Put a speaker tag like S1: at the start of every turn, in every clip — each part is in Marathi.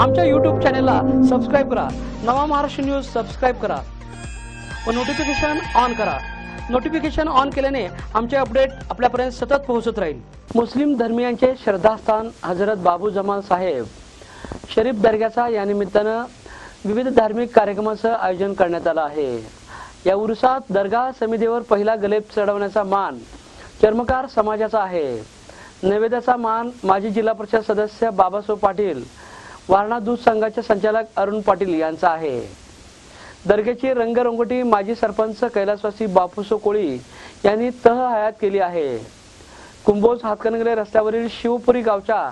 S1: आमच्या युट्यूब चॅनेलला सबस्क्राईब करा. नवा महाराष्ट्र न्यूज सबस्क्राईब करा. व नोटिफिकेशन ऑन करा. नोटिफिकेशन ऑन केल्याने आमचे अपडेट आपल्यापर्यंत सतत पोहोचत राहील. मुस्लिम धर्मियांचे श्रद्धास्थान हजरत बाबू जमाल साहेब. शरीफ दर्ग्याचा या निमित्तानं विविध धार्मिक कार्यक्रमाचं आयोजन करण्यात आलं आहे. या उरुसात दर्गा समितीवर पहिला गलेब चढवण्याचा मान चर्मकार समाजाचा आहे. नैवेद्याचा मान माजी जिल्हा परिषद सदस्य बाबासाहेब पाटील वारणा दूध संघाचे संचालक अरुण पाटील यांचा आहे. दर्ग्याची रंगरंगोटी माजी सरपंच कैलासवासी बापूसो कोळी यांनी तह हयात केली आहे. कुंभोज हातकणंगले रस्त्यावरील शिवपुरी गावच्या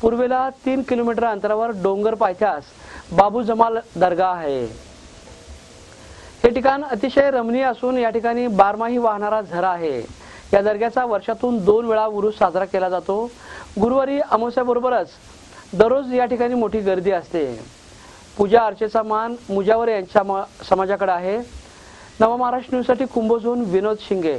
S1: पूर्वेला तीन किलोमीटर अंतरावर डोंगर पायथ्यास बाबू जमाल दर्गा आहे. हे ठिकाण अतिशय रमणीय असून या ठिकाणी बारमाही वाहणारा झरा आहे. या दर्ग्याचा वर्षातून दोन वेळा उरूस साजरा केला जातो. गुरुवारी अमावस्याबरोबरच दररोज या ठिकाणी मोठी गर्दी असते पूजा अर्चेचा मान मुजावर यांच्या म- समाजाकडे आहे नवा महाराष्ट्र न्यूजसाठी कुंभोजहून विनोद शिंगे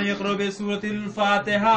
S2: يقرأ بسورة الفاتحة